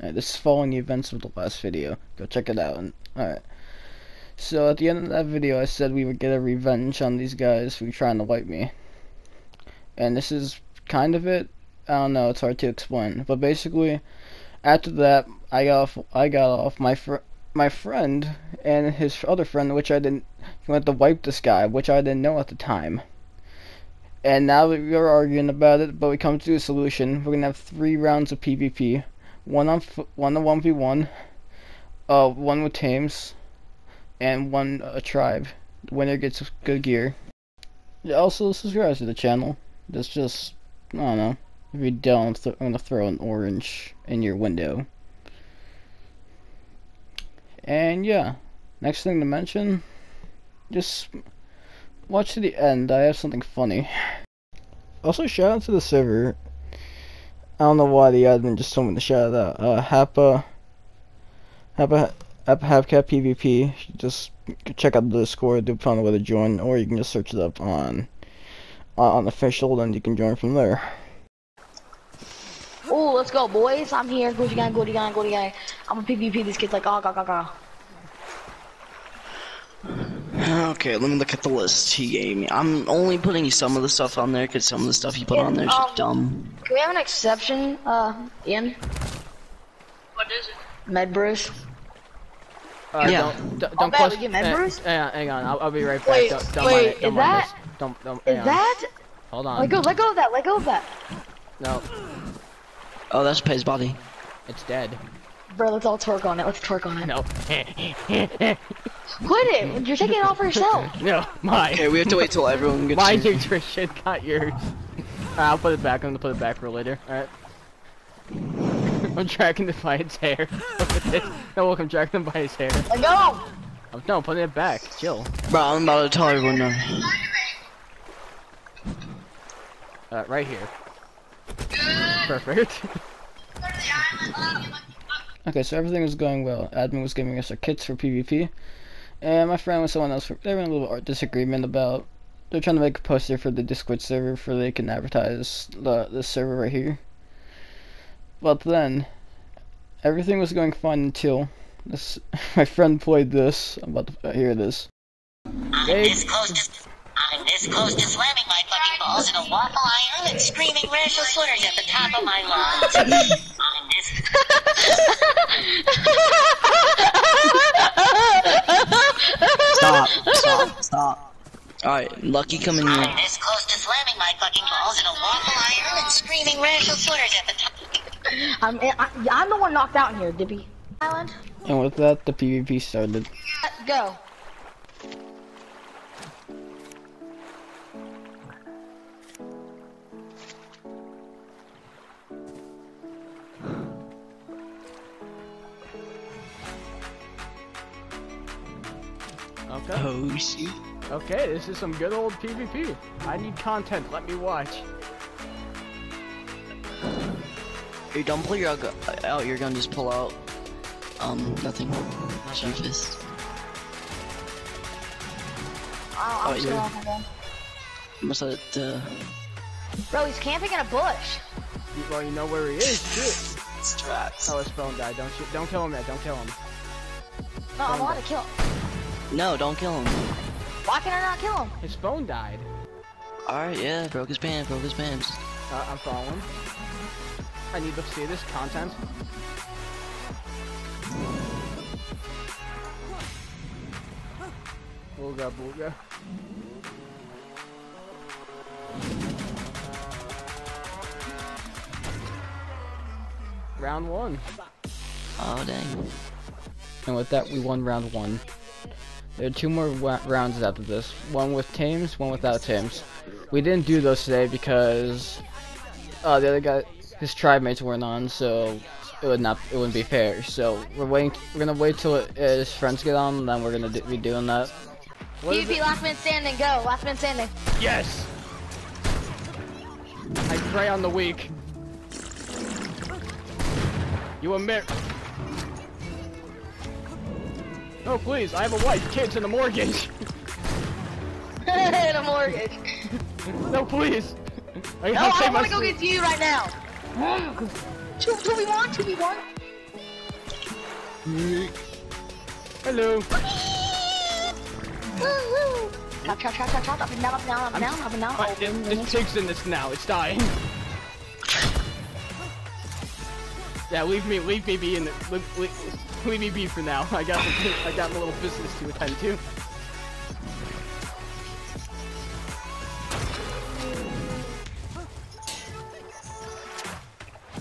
Alright, this is following the events of the last video. Go check it out. Alright. So at the end of that video, I said we would get a revenge on these guys who trying to wipe me. And this is kind of it. I don't know. It's hard to explain. But basically, after that, I got off. I got off my fr my friend and his other friend, which I didn't. He went to wipe this guy, which I didn't know at the time. And now that we are arguing about it, but we come to a solution. We're gonna have three rounds of PvP. One on one on one v one. Uh, one with tames, and one a tribe. The winner gets good gear. Also subscribe to the channel. That's just I don't know. If you don't, I'm gonna throw an orange in your window. And yeah, next thing to mention, just watch to the end. I have something funny. Also, shout out to the server. I don't know why the admin just told me to shout out. Uh, Happa, Happa, Happa Hapcat PvP. Just check out the Discord. Do find a way to join, or you can just search it up on on official, and you can join from there. Oh, let's go, boys. I'm here. Goody gang, goody gang, goody gang. I'm a PvP. This kid's like, oh, ga, ga, ga. Okay, let me look at the list he gave me. I'm only putting some of the stuff on there because some of the stuff he put on there is Um, dumb. Can we have an exception, uh, Ian? What is it? Med Brews? Uh, Yeah. Don't, don't, I'll don't close. we get med eh, bruise? Hang on, hang on. I'll, I'll be right back. Wait, don't don't wait, mind it. Don't is mind that- this. Don't, don't. Is on. that? Hold on. Let go, let go of that, let go of that. No, Oh, that's Pay's body. it's dead. Bro, let's all twerk on it. Let's twerk on it. No. Quit it! You're taking it all for yourself. no, mine. Okay, we have to wait till everyone gets My here. nutrition, not yours. I'll put it back. I'm gonna put it back for later. Alright. I'm tracking it by its hair. no, look, I'm tracking it by his hair. Let go! I'm, no, I'm putting it back. Chill. Bro, I'm about to tell everyone now. Uh, right here. Perfect. Okay, so everything was going well. Admin was giving us our kits for PvP. And my friend with someone else, they were in a little art disagreement about... They're trying to make a poster for the Discord server for they can advertise the, the server right here. But then, everything was going fine until this, my friend played this. I'm about to uh, hear this. I'm Hey. this close to I'm this close to slamming my fucking balls in a waffle iron and screaming racial slurs at the top of my lungs. I'm this Stop, stop, stop. Alright, Lucky coming I'm this close to slamming my fucking balls in a waffle iron and screaming racial slurs at the top. I'm, I, I'm the one knocked out in here, Dippy. Island, And with that, the PvP started. let's go. Okay. Oh, shit. Okay, this is some good old PvP. I need content. Let me watch. Hey, don't pull your gu- out your gun, just pull out. Um, nothing. Not your fist. Oh, I'm Oh, just you're- going off my gun. Must let it, uh, Bro, he's camping in a bush. You- Well, you know where he is. Shit. strats. Oh, his phone died. Don't shoot. Don't kill him yet. Don't kill him. No, I'm allowed to kill him. No, don't kill him. Why can I not kill him? His phone died. Alright, yeah, broke his pants, broke his pants. Uh, I'm following. I need to see this content. Booga booga. Round one. Oh, dang. And with that, we won round one. There are two more rounds after this. One with tames, one without tames. We didn't do those today because uh, the other guy, his tribe mates weren't on, so it would not, it wouldn't be fair. So we're waiting. We're gonna wait till it, uh, his friends get on, and then we're gonna do, be doing that. What is PvP, last man standing, go. Last man standing. Yes. I prey on the weak. You admit. Oh please, I have a wife, kids, and a mortgage. and a mortgage. no, please. I No, I save don't my want to go get you right now. Two, two v one, two v one. Hello. Chop, chop, chop, chop, chop, up and down, up and down, up and down, up and down. Alright, this, this pig's in this now. It's dying. yeah, leave me, leave me be in the, leave, leave, leave me be for now. I got, I got a little business to attend to.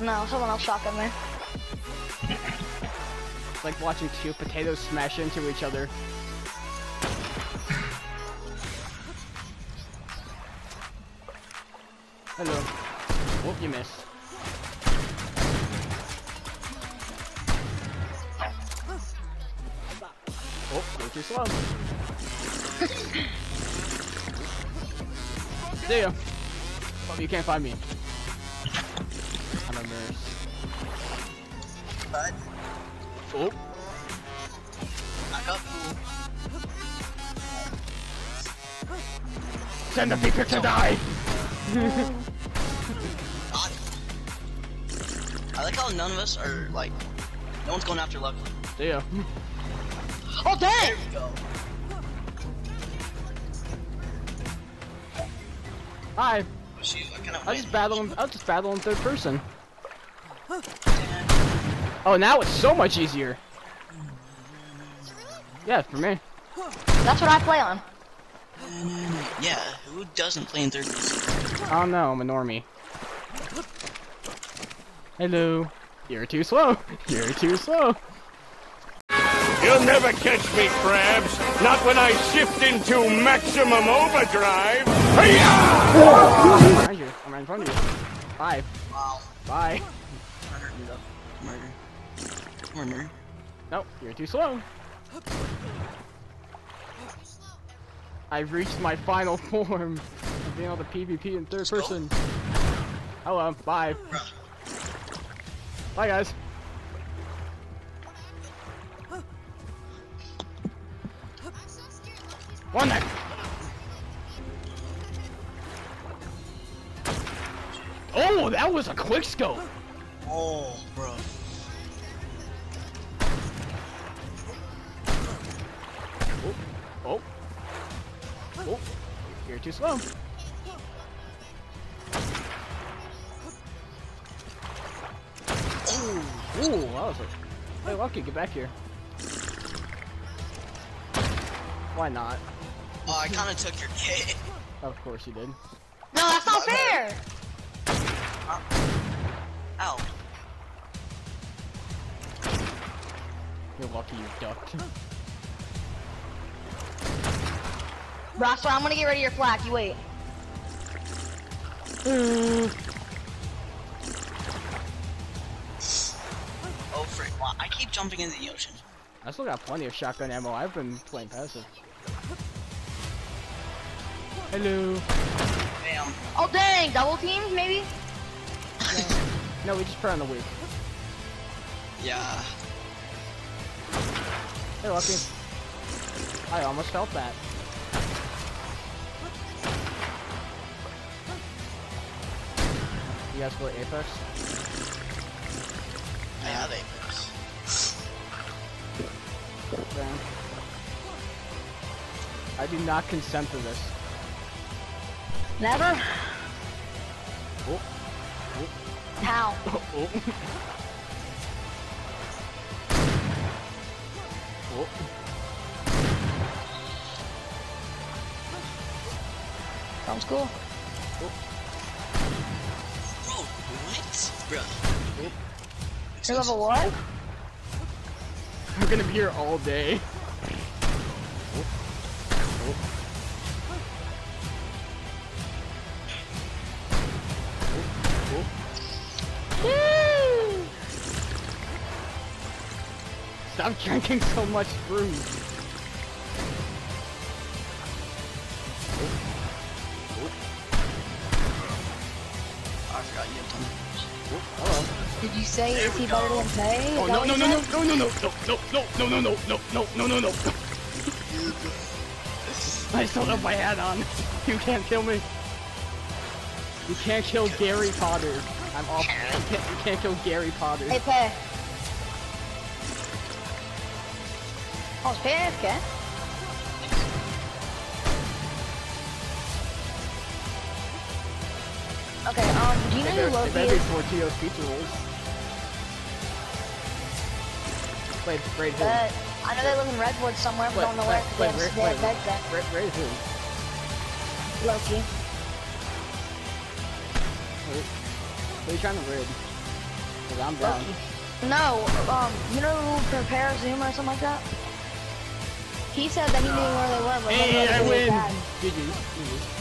No, someone else shotgun me. It's like watching two potatoes smash into each other. Hello. Oh, you missed. You're too slow. See ya. Oh, you can't find me. I'm a nurse. But Oh, I got send the people to die! I like how none of us are like, no one's going after Lucky. See ya. Oh, dang! There we go. Hi. Shoot, I kind. I'll just battle him. I'll just battle in third person. Oh, now it's so much easier. Yeah, for me. That's what I play on. Yeah, who doesn't play in third person? Oh no, I'm a normie. Hello. You're too slow. You're too slow. You'll never catch me, Krabs. Not when I shift into maximum overdrive. Hi-ya! I'm behind you. I'm right in front of you. Bye. Wow. Bye. Murder. Murder. Murder. Nope, you're too slow. I've reached my final form of being able to PvP in 3rd person. Hello, bye. Bye guys. One neck. Oh, that was a quick scope. Oh, bro. Oh. Oh. oh you're too slow. Ooh, ooh, that was a... Hey, Lucky, get back here. Why not? Oh, I kind of took your kid. Of course you did. No, that's not fair! Oh. Ow. You're lucky you ducked. Rockstar, I'm gonna get rid of your flag, you wait. Oh, frick. Wow, I keep jumping into the ocean. I still got plenty of shotgun ammo. I've been playing passive. Hello. Bam. Oh dang, double team maybe? No, we just put on the weak. Yeah. Hey, Lucky. I almost felt that. You guys play Apex? I have Apex. Damn. I do not consent to this. Never? Oh, oh. How? oh, oh. oh. Sounds cool. Bro, what? Bro. You're level what? I'm gonna be here all day. Woo! Stop drinking so much fruit. I forgot you have tons Hello. Did you say is he better than Tay? Oh no no no no no no no no no no no no no no no no no no I still have my hat on. You can't kill me. You can't kill Gary Potter. I'm off. You can't, you can't kill Gary Potter. Hey Tay. Oh, it's PFK. Okay, um, do you know who Loki is? Tortillo's pizza rolls. Wait, wait, who? Uh, I know they live in Redwood somewhere, but Wait, don't know where. wait, They have, wait, they have wait, beds there. Wait, wait, who? Loki. Who, who are you trying to raid? Cause I'm down. No, um, you know who prepare Zoom or something like that? He said that he knew where they were, but Hey, nobody I knew win! that. GG, GG.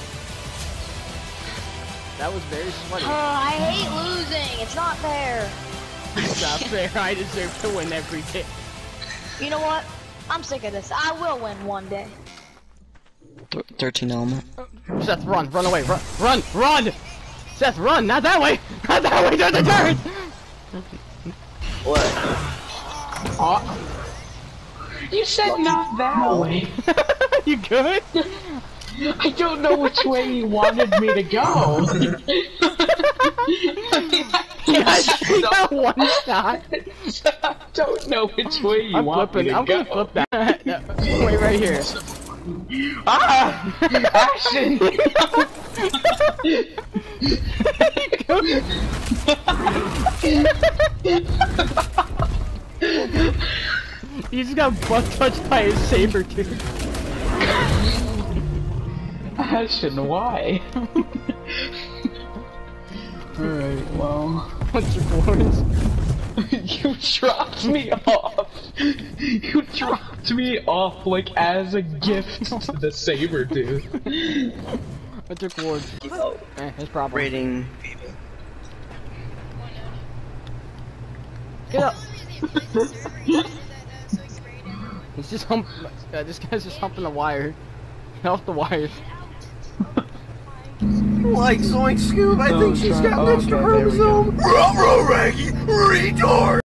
That was very sweaty. Oh, I hate losing. It's not fair. It's not fair. I deserve to win every day. You know what? I'm sick of this. I will win one day. Th 13 element. Seth, run, run away, run, run, run! Seth, run, not that way! Not that way, there's a turret! You said not that way. you good? I don't know which way you wanted me to go. Yeah, you got one shot. I don't know which way you I'm want flipping, me to I'm go. gonna flip that. No, Wait, right here. Ah! Ashton! You just got butt touched by a saber tooth. Ashton, why? Alright, well. What's your horns? you dropped me off! You dropped me off like as a gift to the saber tooth. What's your coords? Eh, his problem. Rating. Get up! He's just hump. Uh, this guy's just humping the wire. Get off the wires. Like Zoink Scoop, I think she's got an extra Okay, there we go. chromosome. Ruh-roh, Raggy, retard!